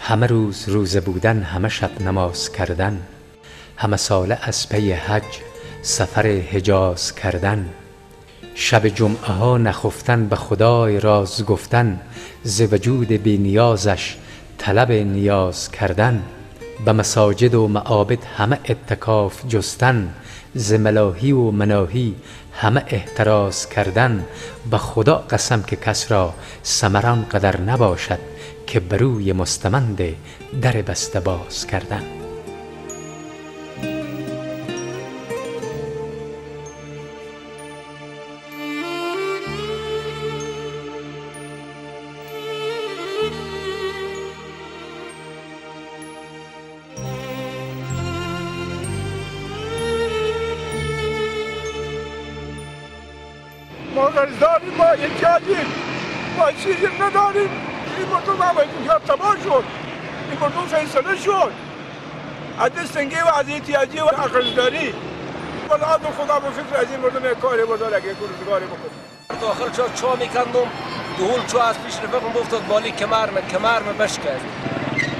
همه روز روزه بودن همه شب نماز کردن. همه ساله از پی حج سفر حجاز کردن. شب جمعه ها نخفتن به خدای راز گفتن ز وجود بی نیازش طلب نیاز کردن. به مساجد و معابد همه اتکاف جستن ز ملاهی و مناهی همه احتراز کردن. به خدا قسم که کس را ثمران قدر نباشد که بروی مستمند در بسته باز کردن. ما داریم ما احتیاجیم ما چیزی نداریم. این مردم هم تباه شد. این مردم فیصله شد. از سنگه و از احتیاجی و عقلداری. بالا خدا به فکر از این مردم کار بزرگ روزگاری بکن داخل چا چا میکندم؟ دهول چا از پیش رفقم گفتد بالی کمر من کمر من بشکست.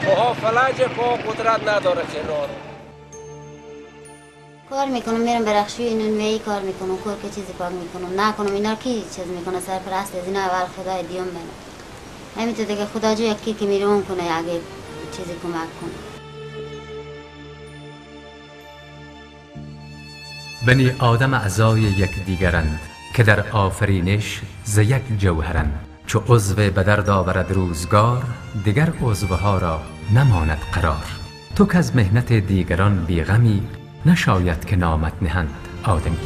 پاها فلج پا قدرت نداره که کار می‌کنم میرم برخشی اینو می کار می‌کنم کار که چیزی پاک می‌کنم. نکنم اینا کی چیز می‌کنه؟ سرپرست از اینا اول خدای دیوم بنا همینطور دیگه خدا جو یکی که میره اون کنه اگه چیزی کمک کنه. بنی آدم اعضای یک دیگرند که در آفرینش ز یک جوهرند. چو عضو به درد آورد روزگار دیگر عضوها را نماند قرار. تو که از مهنت دیگران بیغمی نشاید که نامت نهند آدمی.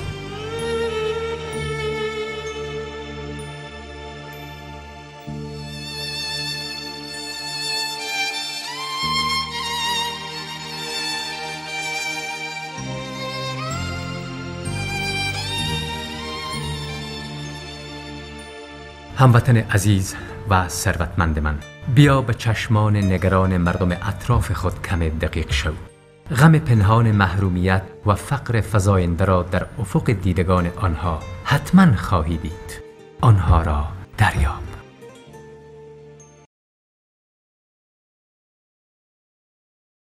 هموطن عزیز و ثروتمند من بیا به چشمان نگران مردم اطراف خود کم دقیق شو. غم پنهان محرومیت و فقر فزاینده را در افق دیدگان آنها حتما خواهی دید. آنها را دریاب